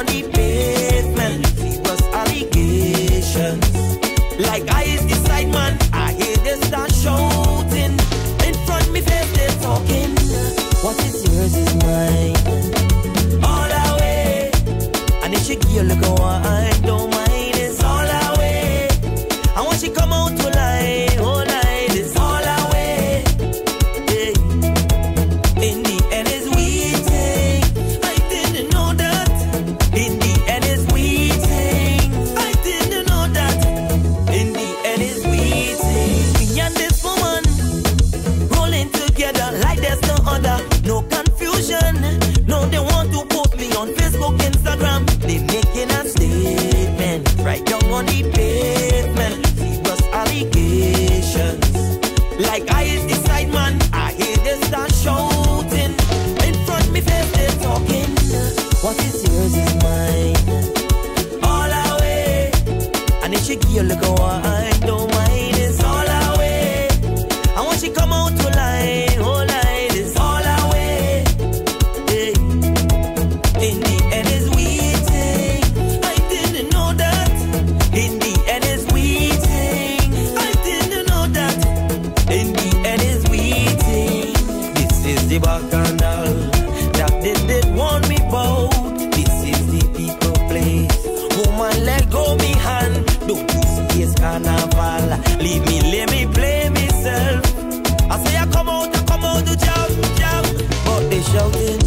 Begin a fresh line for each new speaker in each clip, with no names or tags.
on the pavement because allegations. Like I is the side man, I hear them start shouting. In front me face they talking. What is yours is mine. All away. And if she give you look one. Like there's no other. No confusion. No, they want to post me on Facebook, Instagram. They making a statement right down on the pavement. Serious allegations. Like I is the side man. I hear they start shouting. In front me face they talking. What is yours is mine. All away. And if she give you look is the bacchanal that they did want me bout. This is the people place. Woman, let go me hand. Don't you see it's carnival? Leave me, let me play myself. I say I come out, I come out to jump, jump. But they shouting,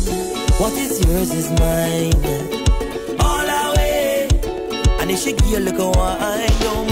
what is yours is mine. All away. And if she give you a look wine, don't